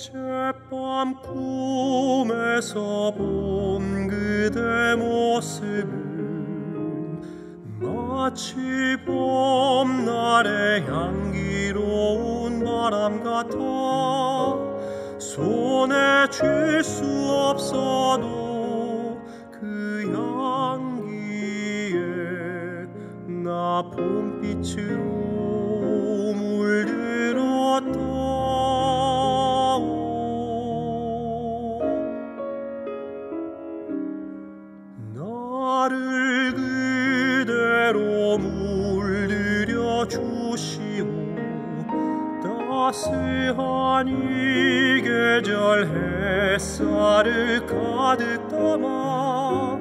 어젯밤 꿈에서 본 그대 모습은 마치 봄날의 향기로운 바람 같아. 손에 쥘 수 없어도 그 향기에 나 봄빛으로 따스한 이 계절 햇살을 가득 담아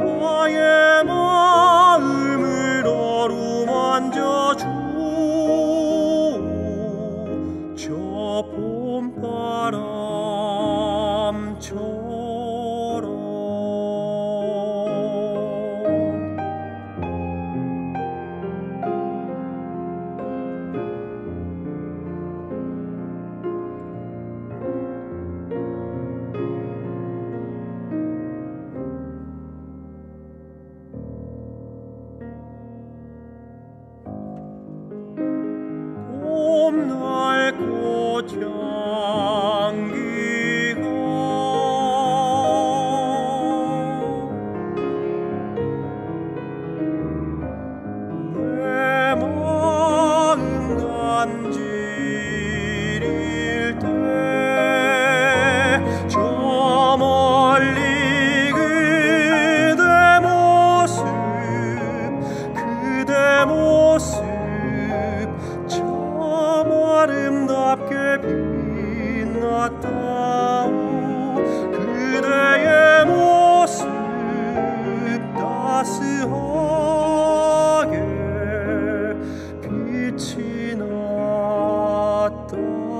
나의 마음 봄 more.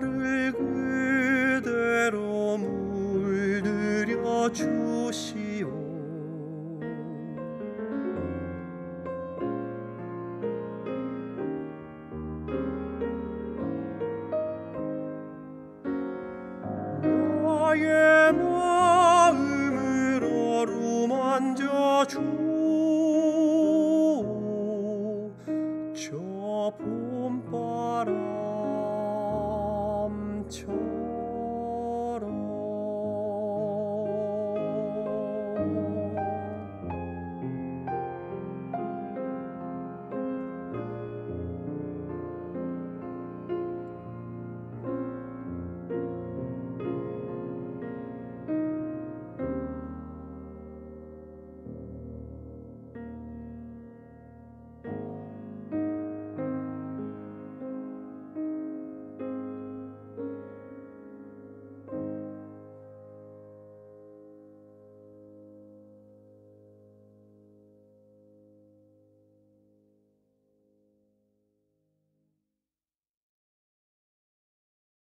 나를 그대로 물들여 주시오. 나의 마음을 어루만져 주저 봄바람 秋